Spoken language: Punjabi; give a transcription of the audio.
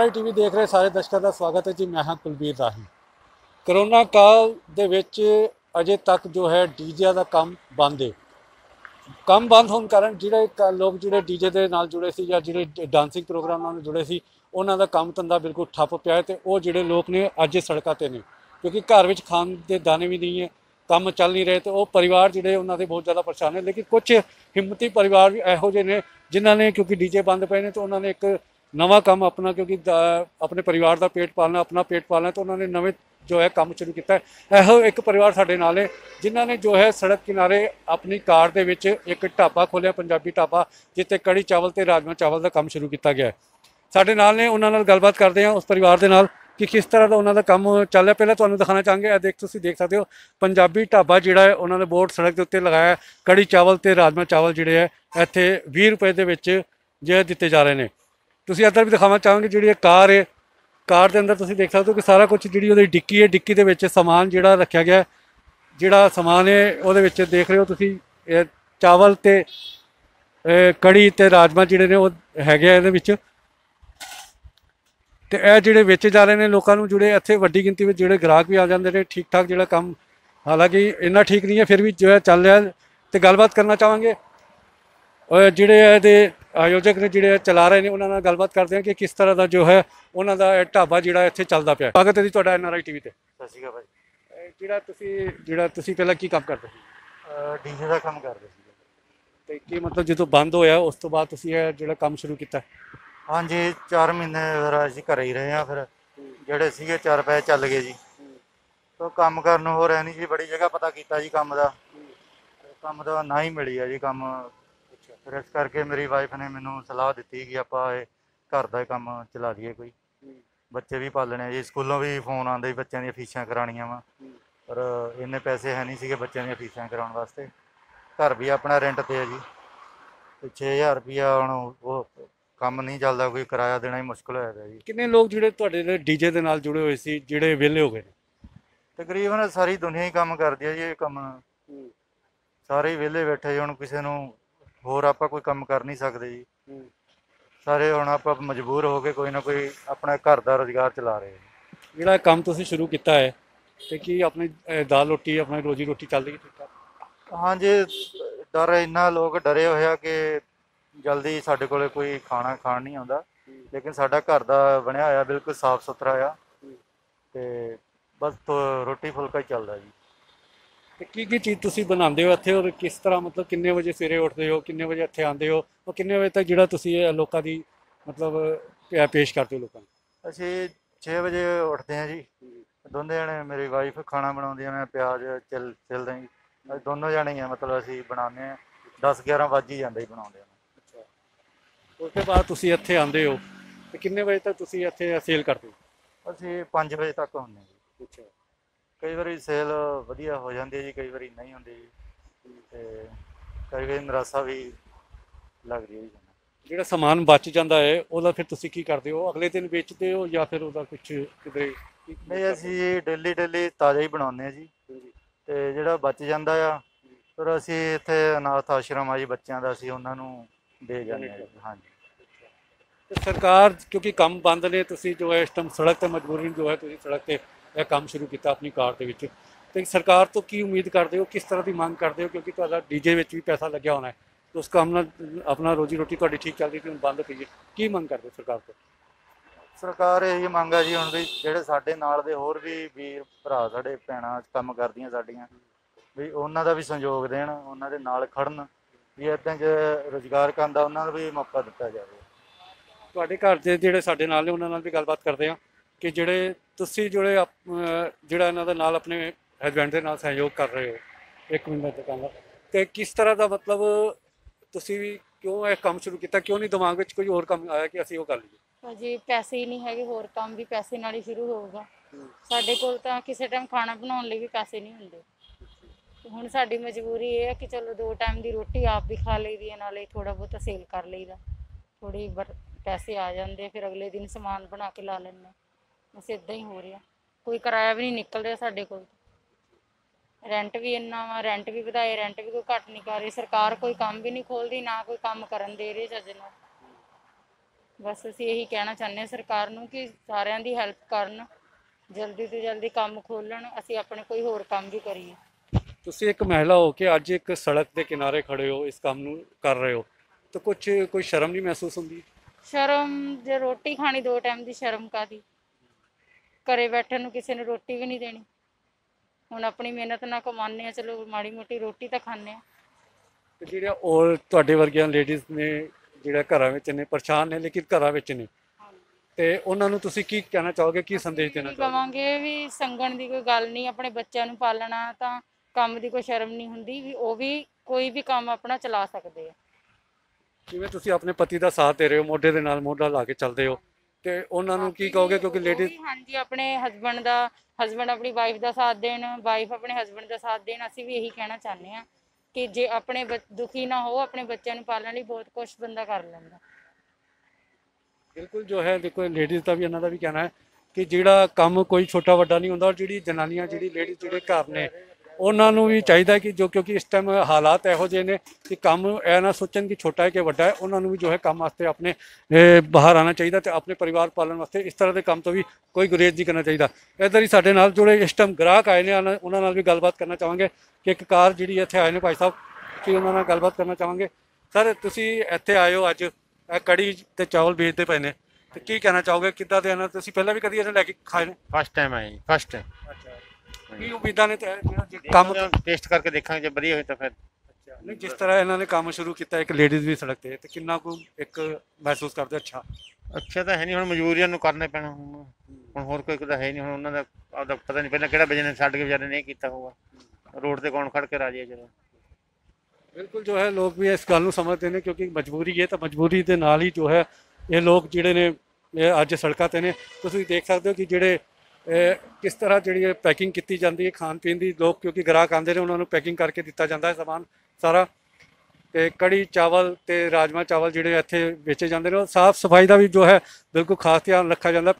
ਐਨਆਰਆਈ ਟੀਵੀ ਦੇਖ ਰਹੇ ਸਾਰੇ ਦਰਸ਼ਕਾਂ ਦਾ ਸਵਾਗਤ ਹੈ ਜੀ, ਮੈਂ ਹਾਂ ਕੁਲਬੀਰ ਰਾਹੀ। ਕਰੋਨਾ ਕਾਲ ਦੇ ਵਿੱਚ ਅਜੇ ਤੱਕ ਜੋ ਹੈ ਡੀਜੇ ਦਾ ਕੰਮ ਬੰਦ ਹੈ ਕੰਮ ਬੰਦ ਹੋਣ ਕਾਰਨ ਜਿਹੜੇ ਕ- ਲੋਕ ਜਿਹੜੇ ਡੀਜੇ ਦੇ ਨਾਲ ਜੁੜੇ ਸੀ ਜਾਂ ਜਿਹੜੇ ਡਾਂਸਿੰਗ ਪ੍ਰੋਗਰਾਮਾਂ ਨਾਲ ਜੁੜੇ ਸੀ, ਉਹਨਾਂ ਦਾ ਕੰਮ ਧੰਦਾ ਬਿਲਕੁਲ ਠੱਪ ਪਿਆ ਹੈ ਤੇ ਉਹ ਜਿਹੜੇ ਲੋਕ ਨੇ ਅੱਜ ਸੜਕਾਂ ਤੇ ਨੇ। ਕਿਉਂਕਿ ਘਰ ਵਿੱਚ ਖਾਣ ਦੇ ਦਾਣੇ ਵੀ ਨਹੀਂ ਹੈ, ਕੰਮ ਚੱਲ ਨਹੀਂ ਰਹੇ ਤੇ ਉਹ ਪਰਿਵਾਰ ਜਿਹੜੇ ਉਹਨਾਂ ਦੇ ਬਹੁਤ ਜ਼ਿਆਦਾ ਪਰੇਸ਼ਾਨ ਨੇ। ਲੇਕਿਨ ਕੁਝ ਹਿੰਮਤੀ ਪਰਿਵਾਰ ਵੀ ਇਹੋ ਜਿਹੇ ਨੇ ਜਿਨ੍ਹਾਂ ਨੇ ਕਿਉਂਕਿ ਡੀਜੇ ਬੰਦ ਪਏ ਨੇ ਤੇ ਉਹਨਾਂ ਨੇ ਇੱਕ ਨਵਾਂ ਕੰਮ ਆਪਣਾ, ਕਿਉਂਕਿ ਆਪਣੇ ਪਰਿਵਾਰ ਦਾ ਪੇਟ ਪਾਲਣਾ, ਆਪਣਾ ਪੇਟ ਪਾਲਣਾ, ਤਾਂ ਉਹਨਾਂ ਨੇ ਨਵੇਂ ਜੋ ਹੈ ਕੰਮ ਸ਼ੁਰੂ ਕੀਤਾ। ਇਹੋ ਇੱਕ ਪਰਿਵਾਰ ਸਾਡੇ ਨਾਲ ਹੈ, ਜਿਨ੍ਹਾਂ ਨੇ ਜੋ ਹੈ ਸੜਕ ਕਿਨਾਰੇ ਆਪਣੀ ਕਾਰ ਦੇ ਵਿੱਚ ਇੱਕ ਢਾਬਾ ਖੋਲਿਆ ਪੰਜਾਬੀ ਢਾਬਾ, ਜਿੱਥੇ ਕੜੀ ਚਾਵਲ ਤੇ ਰਾਜਮਾ ਚਾਵਲ ਦਾ ਕੰਮ ਸ਼ੁਰੂ ਕੀਤਾ ਗਿਆ ਸਾਡੇ ਨਾਲ ਨੇ, ਉਹਨਾਂ ਨਾਲ ਗੱਲਬਾਤ ਕਰਦੇ ਹਾਂ ਉਸ ਪਰਿਵਾਰ ਦੇ ਨਾਲ, ਕਿ ਕਿਸ ਤਰ੍ਹਾਂ ਦਾ ਉਹਨਾਂ ਦਾ ਕੰਮ ਚੱਲ ਰਿਹਾ। ਪਹਿਲਾਂ ਤੁਹਾਨੂੰ ਦਿਖਾਣਾ ਚਾਹਾਂਗੇ, ਇਹ ਦੇਖ, ਤੁਸੀਂ ਦੇਖ ਸਕਦੇ ਹੋ, ਪੰਜਾਬੀ ਢਾਬਾ ਜਿਹੜਾ ਹੈ, ਉਹਨਾਂ ਨੇ ਬੋਰਡ ਸੜਕ ਦੇ ਉੱਤੇ ਲਗਾਇਆ ਕੜੀ ਚਾਵਲ ਤੇ ਰਾਜਮਾ ਚਾਵਲ ਜਿਹੜੇ ਹੈ, ਇੱਥੇ 20 ਰੁਪਏ ਦੇ ਵਿੱਚ ਜੇ ਦਿੱਤੇ ਜਾ ਰਹੇ ਨੇ। ਤੁਸੀਂ ਇੱਧਰ ਵੀ ਦਿਖਾਉਣਾ ਚਾਹਾਂਗੇ ਜਿਹੜੀ ਇਹ ਕਾਰ ਹੈ। ਕਾਰ ਦੇ ਅੰਦਰ ਤੁਸੀਂ ਦੇਖ ਸਕਦੇ ਹੋ ਕਿ ਸਾਰਾ ਕੁਝ ਜਿਹੜੀ ਉਹਦੀ ਡਿੱਕੀ ਹੈ, ਡਿੱਕੀ ਦੇ ਵਿੱਚ ਸਮਾਨ ਜਿਹੜਾ ਰੱਖਿਆ ਗਿਆ ਜਿਹੜਾ ਸਮਾਨ ਹੈ, ਉਹਦੇ ਵਿੱਚ ਦੇਖ ਰਹੇ ਹੋ ਤੁਸੀਂ, ਇਹ ਚਾਵਲ ਤੇ ਇਹ ਕੜੀ ਤੇ ਰਾਜਮਾ ਜਿਹੜੇ ਨੇ ਉਹ ਹੈਗੇ ਆ ਇਹਦੇ ਵਿੱਚ। ਤੇ ਇਹ ਜਿਹੜੇ ਵੇਚੇ ਜਾ ਰਹੇ ਨੇ ਲੋਕਾਂ ਨੂੰ ਜੁੜੇ ਇੱਥੇ ਵੱਡੀ ਗਿਣਤੀ ਵਿੱਚ ਜਿਹੜੇ ਗ੍ਰਾਹਕ ਵੀ ਆ ਜਾਂਦੇ ਨੇ ਠੀਕ ਠਾਕ ਜਿਹੜਾ ਕੰਮ, ਹਾਲਾਂਕਿ ਇੰਨਾ ਠੀਕ ਨਹੀਂ ਹੈ, ਫਿਰ ਵੀ ਜੋ ਹੈ ਚੱਲ ਰਿਹਾ ਹੈ। ਤੇ ਗੱਲਬਾਤ ਕਰਨਾ ਚਾਹਾਂਗੇ। ਜਿਹੜੇ ਇਹਦੇ ਆਯੋਜਕ ਨੇ ਜਿਹੜੇ ਚਲਾ ਰਹੇ ਨੇ ਉਹਨਾਂ ਨਾਲ ਗੱਲਬਾਤ ਕਰਦੇ ਹਾਂ ਕਿ ਕਿਸ ਤਰ੍ਹਾਂ ਦਾ ਜੋ ਹੈ ਉਹਨਾਂ ਦਾ ਇਹ ਢਾਬਾ ਜਿਹੜਾ ਇੱਥੇ ਚੱਲਦਾ ਪਿਆ ਸਵਾਗਤ ਹੈ ਜੀ ਤੁਹਾਡਾ ਐਨਆਰਆਈ ਟੀਵੀ ਤੇ। ਸਤਿ ਸ਼੍ਰੀ ਅਕਾਲ ਭਾਈ ਜਿਹੜਾ ਤੁਸੀਂ ਜਿਹੜਾ ਤੁਸੀਂ ਪਹਿਲਾਂ ਕੀ ਕੰਮ ਕਰਦੇ ਸੀ? ਡੀਜੇ ਦਾ ਕੰਮ ਕਰਦੇ ਸੀ। ਤੇ ਕੀ ਮਤਲਬ ਜਦੋਂ ਬੰਦ ਹੋਇਆ ਉਸ ਤੋਂ ਬਾਅਦ ਤੁਸੀਂ ਇਹ ਜਿਹੜਾ ਕੰਮ ਸ਼ੁਰੂ ਕੀਤਾ? ਹਾਂਜੀ 4 ਮਹੀਨੇ ਫਿਰ ਅਸੀਂ ਘਰੇ ਹੀ ਰਹੇ ਆ ਫਿਰ ਜਿਹੜੇ ਸੀਗੇ 4 ਪੈਸੇ ਚੱਲ ਗਏ ਜੀ। ਤੋ ਕੰਮ ਕਰਨ ਹੋ ਰਿਹਾ ਨਹੀਂ ਜੀ ਬੜੀ ਜਗ੍ਹਾ ਪਤਾ ਕੀਤਾ ਜੀ ਕੰਮ ਦਾ। ਕੰਮ ਦਾ ਨਾ ਹੀ ਮਿਲੀ ਆ ਜੀ ਕੰਮ ਫਿਰ ਇਸ ਕਰਕੇ ਮੇਰੀ ਵਾਈਫ ਨੇ ਮੈਨੂੰ ਸਲਾਹ ਦਿੱਤੀ ਕਿ ਆਪਾਂ ਇਹ ਘਰ ਦਾ ਹੀ ਕੰਮ ਚਲਾ ਲਈਏ ਕੋਈ। ਬੱਚੇ ਵੀ ਪਾਲਣੇ ਆ ਜੀ ਸਕੂਲੋਂ ਵੀ ਫੋਨ ਆਉਂਦੇ ਬੱਚਿਆਂ ਦੀਆਂ ਫੀਸਾਂ ਕਰਾਉਣੀਆਂ ਵਾ। ਪਰ ਇੰਨੇ ਪੈਸੇ ਹੈ ਨਹੀਂ ਸੀਗੇ ਬੱਚਿਆਂ ਦੀਆਂ ਫੀਸਾਂ ਕਰਾਉਣ ਵਾਸਤੇ। ਘਰ ਵੀ ਆਪਣਾ ਰੈਂਟ ਤੇ ਹੈ ਜੀ। ਤੇ 6000 ਰੁਪਇਆ ਹੁਣ ਉਹ ਕੰਮ ਨਹੀਂ ਚੱਲਦਾ ਕੋਈ ਕਿਰਾਇਆ ਦੇਣਾ ਹੀ ਮੁਸ਼ਕਲ ਹੋਇਆ ਪਿਆ ਜੀ। ਕਿੰਨੇ ਲੋਕ ਜਿਹੜੇ ਤੁਹਾਡੇ ਡੀਜੇ ਦੇ ਨਾਲ ਜੁੜੇ ਹੋਏ ਸੀ ਜਿਹੜੇ ਵਿਹਲੇ ਹੋ ਗਏ ਨੇ? ਤਕਰੀਬਨ ਸਾਰੀ ਦੁਨੀਆ ਹੀ ਕੰਮ ਕਰਦੀ ਹੈ ਜੀ ਇਹ ਕੰਮ। ਸਾਰੇ ਵਿਹਲੇ ਬੈਠੇ ਜੀ ਹੁਣ ਕਿਸੇ ਨੂੰ ਹੋਰ ਆਪਾਂ ਕੋਈ ਕੰਮ ਕਰ ਨਹੀਂ ਸਕਦੇ ਜੀ। ਸਾਰੇ ਹੁਣ ਆਪਾਂ ਮਜਬੂਰ ਹੋ ਕੇ ਕੋਈ ਨਾ ਕੋਈ ਆਪਣਾ ਘਰ ਦਾ ਰੋਜ਼ਗਾਰ ਚਲਾ ਰਹੇ ਹਾਂ। ਜਿਹੜਾ ਕੰਮ ਤੁਸੀਂ ਸ਼ੁਰੂ ਕੀਤਾ ਹੈ ਤੇ ਕੀ ਆਪਣੀ ਅਹ, ਦਾਲ ਰੋਟੀ ਆਪਣੀ ਰੋਜੀ ਰੋਟੀ ਚੱਲਦੀ ਹੈ ਠੀਕ ਠਾਕ? ਹਾਂਜੀ ਡਰ ਇੰਨਾ ਲੋਕ ਡਰੇ ਹੋਏ ਆ ਕਿ ਜਲਦੀ ਸਾਡੇ ਕੋਲੇ ਕੋਈ ਖਾਣਾ ਖਾਣ ਨਹੀਂ ਆਉਂਦਾ। ਲੇਕਿਨ ਸਾਡਾ ਘਰ ਦਾ ਬਣਿਆ ਹੋਇਆ ਬਿਲਕੁਲ ਸਾਫ਼ ਸੁਥਰਾ ਆ। ਤੇ ਬਸ ਥੋ- ਰੋਟੀ ਫੁਲਕਾ ਹੀ ਚੱਲਦਾ ਜੀ। ਤੇ ਕੀ ਕੀ ਚੀਜ਼ ਤੁਸੀਂ ਬਣਾਉਂਦੇ ਹੋ ਇੱਥੇ ਔਰ ਕਿਸ ਤਰ੍ਹਾਂ ਮਤਲਬ ਕਿੰਨੇ ਵਜੇ ਸਵੇਰੇ ਉੱਠਦੇ ਹੋ ਕਿੰਨੇ ਵਜੇ ਇੱਥੇ ਆਉਂਦੇ ਹੋ ਔਰ ਕਿੰਨੇ ਵਜੇ ਤੱਕ ਜਿਹੜਾ ਤੁਸੀਂ ਇਹ ਲੋਕਾਂ ਦੀ ਮਤਲਬ ਪੇਸ਼ ਕਰਦੇ ਹੋ ਲੋਕਾਂ ਨੂੰ? ਅਸੀਂ 6 ਵਜੇ ਉੱਠਦੇ ਹਾਂ ਜੀ। ਦੋਨੇ ਜਣੇ ਮੇਰੀ ਵਾਈਫ ਖਾਣਾ ਬਣਾਉਂਦੀ ਆ ਮੈਂ ਪਿਆਜ਼ ਚਿਲ ਚਿਲਦਾ ਜੀ ਅਸੀਂ ਦੋਨੋਂ ਜਣੇ ਹੀ ਆ ਮਤਲਬ ਅਸੀਂ ਬਣਾਉਂਦੇ ਆ 10 11 ਵੱਜ ਹੀ ਜਾਂਦੇ ਹੀ ਬਣਾਉਂਦੇ ਉਸ ਤੋਂ ਬਾਅਦ ਤੁਸੀਂ ਇੱਥੇ ਆਉਂਦੇ ਹੋ ਤੇ ਕਿੰਨੇ ਵਜੇ ਤੱਕ ਤੁਸੀਂ ਇੱਥੇ ਸੇਲ ਕਰਦੇ ਹੋ? ਅਸੀਂ 5 ਵਜੇ ਤੱਕ ਹੁੰਦੇ ਜੀ। ਅੱਛਾ। ਕਈ ਵਾਰੀ ਸੇਲ ਵਧੀਆ ਹੋ ਜਾਂਦੀ ਹੈ ਜੀ ਕਈ ਵਾਰੀ ਨਹੀਂ ਹੁੰਦੀ ਜੀ। ਤੇ ਕਈ ਵਾਰੀ ਨਿਰਾਸ਼ਾ ਵੀ ਲੱਗਦੀ ਹੈ ਜੀ। ਜਿਹੜਾ ਸਮਾਨ ਬਚ ਜਾਂਦਾ ਹੈ ਉਹਦਾ ਫਿਰ ਤੁਸੀਂ ਕੀ ਕਰਦੇ ਹੋ? ਅਗਲੇ ਦਿਨ ਵੇਚਦੇ ਹੋ ਜਾਂ ਫਿਰ ਉਹਦਾ ਕੁਝ ਕਿਧਰੇ ਨਹੀਂ ਅਸੀਂ ਡੇਲੀ ਡੇਲੀ ਤਾਜ਼ਾ ਹੀ ਬਣਾਉਂਦੇ ਆ ਜੀ। ਤੇ ਜਿਹੜਾ ਬਚ ਜਾਂਦਾ ਆ ਫਿਰ ਅਸੀਂ ਇੱਥੇ ਅਨਾਥ ਆਸ਼ਰਮ ਆ ਜੀ ਬੱਚਿਆਂ ਦਾ ਅਸੀਂ ਉਹਨਾਂ ਨੂੰ ਦੇ ਜਾਂਦੇ ਜੀ। ਹਾਂਜੀ। ਸਰਕਾਰ ਕਿਉਂਕਿ ਕੰਮ ਬੰਦ ਨੇ ਤੁਸੀਂ ਜੋ ਹੈ ਇਸ ਟਾਈਮ ਸੜਕ ਤੇ ਮਜਬੂਰੀ ਜੋ ਹੈ ਤੁਸੀਂ ਸੜਕ ਤੇ ਇਹ ਕੰਮ ਸ਼ੁਰੂ ਕੀਤਾ ਆਪਣੀ ਕਾਰ ਦੇ ਵਿੱਚ। ਤੇ ਸਰਕਾਰ ਤੋਂ ਕੀ ਉਮੀਦ ਕਰਦੇ ਹੋ? ਕਿਸ ਤਰ੍ਹਾਂ ਦੀ ਮੰਗ ਕਰਦੇ ਹੋ? ਕਿਉਂਕਿ ਤੁਹਾਡਾ ਡੀਜੇ ਵਿੱਚ ਵੀ ਪੈਸਾ ਲੱਗਿਆ ਹੋਣਾ ਹੈ। ਉਸ ਕੰਮ ਨਾਲ ਆਪਣਾ ਰੋਜੀ ਰੋਟੀ ਤੁਹਾਡੀ ਠੀਕ ਚੱਲਦੀ ਤੇ ਹੁਣ ਬੰਦ ਹੈ। ਕੀ ਮੰਗ ਕਰਦੇ ਹੋ ਸਰਕਾਰ ਤੋਂ? ਸਰਕਾਰ ਇਹ ਮੰਗ ਆ ਜੀ ਹੁਣ ਵੀ ਜਿਹੜੇ ਸਾਡੇ ਨਾਲ ਦੇ ਹੋਰ ਵੀ ਵੀਰ ਭਰਾ ਸਾਡੇ ਭੈਣਾਂ ਕੰਮ ਕਰਦੀਆਂ ਸਾਡੀਆਂ ਵੀ ਉਹਨਾਂ ਦਾ ਵੀ ਸਹਿਯੋਗ ਦੇਣ ਉਹਨਾਂ ਦੇ ਨਾਲ ਖੜਨ ਵੀ ਇਦਾਂ ਜੇ ਰੁਜ਼ਗਾਰ ਕਰਨ ਦਾ ਉਹਨਾਂ ਨੂੰ ਵੀ ਮੌਕਾ ਦਿੱਤਾ ਜਾਵੇ। ਤੁਹਾਡੇ ਘਰ ਦੇ ਜਿਹੜੇ ਸਾਡੇ ਨਾਲ ਨੇ ਉਹਨਾਂ ਨਾਲ ਵੀ ਗੱਲਬਾਤ ਕਰਦੇ ਹਾਂ। ਕਿ ਜਿਹੜੇ ਤੁਸੀਂ ਜਿਹੜੇ ਜਿਹੜਾ ਇਹਨਾਂ ਦੇ ਨਾਲ ਆਪਣੇ ਹਸਬੈਂਡ ਦੇ ਨਾਲ ਸਹਿਯੋਗ ਕਰ ਰਹੇ ਹੋ, ਇੱਕ ਮਿੰਟ ਦਾ ਕੰਮ ਤੇ ਕਿਸ ਤਰ੍ਹਾਂ ਦਾ ਮਤਲਬ ਤੁਸੀਂ ਵੀ ਕਿਉਂ ਇਹ ਕੰਮ ਸ਼ੁਰੂ ਕੀਤਾ? ਕਿਉਂ ਨਹੀਂ ਦਿਮਾਗ ਵਿੱਚ ਕੋਈ ਹੋਰ ਕੰਮ ਆਇਆ ਕਿ ਅਸੀਂ ਉਹ ਕਰ ਲਈਏ? ਭਾਜੀ, ਪੈਸੇ ਹੀ ਨਹੀਂ ਹੈਗੇ, ਹੋਰ ਕੰਮ ਵੀ ਪੈਸੇ ਨਾਲ ਹੀ ਸ਼ੁਰੂ ਹੋਊਗਾ। ਸਾਡੇ ਕੋਲ ਤਾਂ ਕਿਸੇ ਟਾਈਮ ਖਾਣਾ ਬਣਾਉਣ ਲਈ ਵੀ ਪੈਸੇ ਨਹੀਂ ਹੁੰਦੇ। ਹੁਣ ਸਾਡੀ ਮਜਬੂਰੀ ਇਹ ਹੈ ਕਿ ਚਲੋ ਦੋ ਟਾਈਮ ਦੀ ਰੋਟੀ ਆਪ ਵੀ ਖਾ ਲਈਦੀ ਹੈ, ਨਾਲੇ ਥੋੜਾ ਬਹੁਤਾ ਸੇਲ ਕਰ ਲਈਦਾ। ਥੋੜੀ ਪੈਸੇ ਆ ਜਾਂਦੇ ਫਿਰ ਅਗਲੇ ਦਿਨ ਸਮਾਨ ਬਣਾ ਕੇ ਲਾ ਲੈਂਦੇ ਬਸ ਇਦਾਂ ਹੀ ਹੋ ਰਿਹਾ। ਕੋਈ ਕਿਰਾਇਆ ਵੀ ਨਹੀਂ ਨਿਕਲ ਰਿਹਾ ਸਾਡੇ ਕੋਲ। ਰੈਂਟ ਵੀ ਇੰਨਾ ਵਾ ਰੈਂਟ ਵੀ ਵਧਾਏ ਰੈਂਟ ਵੀ ਕੋਈ ਘੱਟ ਨਹੀਂ ਕਰ ਰਹੀ। ਸਰਕਾਰ ਕੋਈ ਕੰਮ ਵੀ ਨਹੀਂ ਖੋਲਦੀ ਨਾ ਕੋਈ ਕੰਮ ਕਰਨ ਦੇ ਰਹੀ ਚੱਜ ਨਾਲ। ਬਸ ਅਸੀਂ ਇਹੀ ਕਹਿਣਾ ਚਾਹੁੰਦੇ ਹਾਂ ਸਰਕਾਰ ਨੂੰ ਕਿ ਸਾਰਿਆਂ ਦੀ ਹੈਲਪ ਕਰਨ ਜਲਦੀ ਤੋਂ ਜਲਦੀ ਕੰਮ ਖੋਲਣ ਅਸੀਂ ਆਪਣੇ ਕੋਈ ਹੋਰ ਕੰਮ ਵੀ ਕਰੀਏ। ਤੁਸੀਂ ਇੱਕ ਮਹਿਲਾ ਹੋ ਕੇ ਅੱਜ ਇੱਕ ਸੜਕ ਦੇ ਕਿਨਾਰੇ ਖੜੇ ਹੋ ਇਸ ਕੰਮ ਨੂੰ ਕਰ ਰਹੇ ਹੋ। ਤਾਂ ਕੁਝ ਕੋਈ ਸ਼ਰਮ ਨਹੀਂ ਮਹਿਸੂਸ ਹੁੰਦੀ? ਸ਼ਰਮ ਜੇ ਰੋਟੀ ਖਾਣੀ ਦੋ ਟਾਈਮ ਦੀ ਸ਼ਰਮ ਕਾਦੀ ਘਰੇ ਬੈਠਣ ਨੂੰ ਕਿਸੇ ਨੂੰ ਰੋਟੀ ਵੀ ਨਹੀਂ ਦੇਣੀ। ਹੁਣ ਆਪਣੀ ਮਿਹਨਤ ਨਾਲ ਕਮਾਉਂਦੇ ਆ ਚਲੋ ਮਾੜੀ ਮੋਟੀ ਰੋਟੀ ਤਾਂ ਖਾਂਦੇ ਆ ਤੇ ਜਿਹੜੀਆਂ ਔਰ ਤੁਹਾਡੇ ਵਰਗੀਆਂ ਲੇਡੀਜ਼ ਨੇ ਜਿਹੜਾ ਘਰਾਂ ਵਿੱਚ ਨੇ ਪਰੇਸ਼ਾਨ ਨੇ ਲੇਕਿਨ ਘਰਾਂ ਵਿੱਚ ਨੇ। ਤੇ ਉਹਨਾਂ ਨੂੰ ਤੁਸੀਂ ਕੀ ਕਹਿਣਾ ਚਾਹੋਗੇ ਕੀ ਸੰਦੇਸ਼ ਦੇਣਾ ਚਾਹੋਗੇ? ਕਵਾਂਗੇ ਵੀ ਸੰਗਣ ਦੀ ਕੋਈ ਗੱਲ ਨਹੀਂ ਆਪਣੇ ਬੱਚਿਆਂ ਨੂੰ ਪਾਲਣਾ ਤਾਂ ਕੰਮ ਦੀ ਕੋਈ ਸ਼ਰਮ ਨਹੀਂ ਹੁੰਦੀ ਵੀ ਉਹ ਵੀ ਕੋਈ ਵੀ ਕੰਮ ਆਪਣਾ ਚਲਾ ਸਕਦੇ ਆ। ਜਿਵੇਂ ਤੁਸੀਂ ਆਪਣੇ ਪਤੀ ਦਾ ਸਾਥ ਦੇ ਰਹੇ ਹੋ ਮੋਢੇ ਦੇ ਨਾਲ ਮੋਢਾ ਲਾ ਕੇ ਚੱਲਦੇ ਹੋ ਤੇ ਉਹਨਾਂ ਨੂੰ ਕੀ ਕਹੋਗੇ? ਕਿਉਂਕਿ ਲੇਡੀਜ਼ ਹਾਂਜੀ ਆਪਣੇ ਹਸਬੰਡ ਦਾ ਹਸਬੰਡ ਆਪਣੀ ਵਾਈਫ ਦਾ ਸਾਥ ਦੇਣ ਵਾਈਫ ਆਪਣੇ ਹਸਬੰਡ ਦਾ ਸਾਥ ਦੇਣ ਅਸੀਂ ਵੀ ਇਹੀ ਕਹਿਣਾ ਚਾਹੁੰਦੇ ਆ ਕਿ ਜੇ ਆਪਣੇ ਦੁਖੀ ਨਾ ਹੋ ਆਪਣੇ ਬੱਚਿਆਂ ਨੂੰ ਪਾਲਣ ਲਈ ਬਹੁਤ ਕੁਝ ਬੰਦਾ ਕਰ ਲੈਂਦਾ। ਬਿਲਕੁਲ ਜੋ ਹੈ ਦੇਖੋ ਲੇਡੀਜ਼ ਦਾ ਵੀ ਇਹਨਾਂ ਦਾ ਵੀ ਕਹਿਣਾ ਹੈ ਕਿ ਜਿਹੜਾ ਕੰਮ ਕੋਈ ਛੋਟਾ ਵੱਡਾ ਨਹੀਂ ਹੁੰਦਾ ਔਰ ਜਿਹੜੀ ਜਨਾਨੀਆਂ ਜਿਹੜੀ ਲੇਡੀਜ਼ ਜਿਹੜੇ ਘਰ ਨੇ ਉਹਨਾਂ ਨੂੰ ਵੀ ਚਾਹੀਦਾ ਕਿ ਜੋ ਕਿਉਂਕਿ ਇਸ ਟਾਈਮ ਹਾਲਾਤ ਇਹੋ ਜਿਹੇ ਨੇ ਕਿ ਕੰਮ ਇਹ ਨਾ ਸੋਚਣ ਕਿ ਛੋਟਾ ਹੈ ਕਿ ਵੱਡਾ ਹੈ ਉਹਨਾਂ ਨੂੰ ਵੀ ਜੋ ਹੈ ਕੰਮ ਵਾਸਤੇ ਆਪਣੇ ਬਾਹਰ ਆਉਣਾ ਚਾਹੀਦਾ ਤੇ ਆਪਣੇ ਪਰਿਵਾਰ ਪਾਲਣ ਵਾਸਤੇ ਇਸ ਤਰ੍ਹਾਂ ਦੇ ਕੰਮ ਤੋਂ ਵੀ ਕੋਈ ਗੁਰੇਜ਼ ਨਹੀਂ ਕਰਨਾ ਚਾਹੀਦਾ। ਇੱਧਰ ਹੀ ਸਾਡੇ ਨਾਲ ਜੁੜੇ ਇਸ ਟਾਈਮ ਗ੍ਰਾਹਕ ਆਏ ਨੇ ਉਹਨਾਂ ਨਾਲ ਵੀ ਗੱਲਬਾਤ ਕਰਨਾ ਚਾਹਾਂਗੇ ਕਿ ਇੱਕ ਕਾਰ ਜਿਹੜੀ ਇੱਥੇ ਆਏ ਨੇ ਭਾਈ ਸਾਹਿਬ ਕਿ ਉਹਨਾਂ ਨਾਲ ਗੱਲਬਾਤ ਕਰਨਾ ਚਾਹਾਂਗੇ। ਸਰ ਤੁਸੀਂ ਇੱਥੇ ਆਏ ਹੋ ਅੱਜ ਇਹ ਕੜੀ ਤੇ ਚਾਵਲ ਵੇਚਦੇ ਪਏ ਨੇ ਤੇ ਕੀ ਕਹਿਣਾ ਚਾਹੋਗੇ ਕਿੱਦਾਂ ਦੇ ਇਹਨਾਂ ਤੁਸੀਂ ਪਹਿਲਾਂ ਵੀ ਕਦੀ ਇਹਨਾਂ ਲੈ ਕੇ ਖਾਏ ਨੇ? ਫਸਟ ਟਾਈਮ ਆਏ ਫਸਟ ਟਾਈਮ ਅੱਛਾ। ਕੀ ਉਮੀਦਾਂ ਨੇ ਤੇ ਜਿਹੜਾ ਜੇ ਕੰਮ ਟੇਸਟ ਕਰਕੇ ਦੇਖਾਂਗੇ ਜੇ ਵਧੀਆ ਹੋਏ ਤਾਂ ਫਿਰ। ਨਹੀਂ ਜਿਸ ਤਰ੍ਹਾਂ ਇਹਨਾਂ ਨੇ ਕੰਮ ਸ਼ੁਰੂ ਕੀਤਾ ਇੱਕ ਲੇਡੀਜ਼ ਵੀ ਸੜਕ ਤੇ ਤੇ ਕਿੰਨਾ ਕੁ ਇੱਕ ਮਹਿਸੂਸ ਕਰਦੇ ਅੱਛਾ। ਅੱਛਾ ਤਾਂ ਹੈ ਨਹੀਂ ਹੁਣ ਮਜਬੂਰੀਆਂ ਨੂੰ ਕਰਨਾ ਪੈਣਾ ਹੁਣ। ਹੁਣ ਹੋਰ ਕੋਈ ਤਾਂ ਹੈ ਨਹੀਂ ਹੁਣ ਉਹਨਾਂ ਦਾ ਆਪਦਾ ਪਤਾ ਨਹੀਂ ਪਹਿਲਾਂ ਕਿਹੜਾ ਬਿਜ਼ਨਸ ਛੱਡ ਕੇ ਵਿਚਾਰੇ ਨਹੀਂ ਕੀਤਾ ਹੋਊਗਾ। ਰੋਡ ਤੇ ਕੌਣ ਖੜ ਕੇ ਰਾਜੀ ਹੈ ਚਲੋ। ਬਿਲਕੁਲ ਜੋ ਹੈ ਲੋਕ ਵੀ ਇਸ ਗੱਲ ਨੂੰ ਸਮਝਦੇ ਨੇ ਕਿਉਂਕਿ ਮਜਬੂਰੀ ਹੈ ਤਾਂ ਮਜਬੂਰੀ ਦੇ ਨਾਲ ਹੀ ਜੋ ਹੈ ਇਹ ਲੋਕ ਜਿਹੜੇ ਨੇ ਅੱਜ ਸੜਕਾਂ ਤੇ ਨੇ। ਤੁਸੀਂ ਦੇਖ ਸਕਦੇ ਹੋ ਕਿ ਜਿਹੜੇ ਕਿਸ ਤਰ੍ਹਾਂ ਜਿਹੜੀ ਪੈਕਿੰਗ ਕੀਤੀ ਜਾਂਦੀ ਹੈ ਖਾਣ ਪੀਣ ਦੀ? ਲੋਕ ਕਿਉਂਕਿ ਗ੍ਰਾਹਕ ਆਉਂਦੇ ਨੇ, ਉਹਨਾਂ ਨੂੰ ਪੈਕਿੰਗ ਕਰਕੇ ਦਿੱਤਾ ਜਾਂਦਾ ਹੈ ਸਮਾਨ ਸਾਰਾ। ਤੇ ਕੜੀ ਚਾਵਲ ਤੇ ਰਾਜਮਾ ਚਾਵਲ ਜਿਹੜੇ ਇੱਥੇ ਵੇਚੇ ਜਾਂਦੇ ਨੇ, ਉਹ ਸਾਫ਼ ਸਫ਼ਾਈ ਦਾ ਵੀ ਜੋ ਹੈ ਬਿਲਕੁਲ ਖਾਸ ਧਿਆਨ ਰੱਖਿਆ ਜਾਂਦਾ।